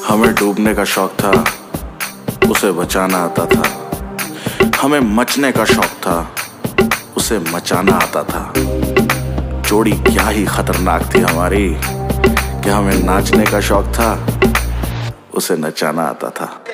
हमें डूबने का शौक था, उसे बचाना आता था। हमें मचने का शौक था, उसे मचाना आता था। जोड़ी क्या ही खतरनाक थी हमारी, कि हमें नाचने का शौक था, उसे नचाना आता था।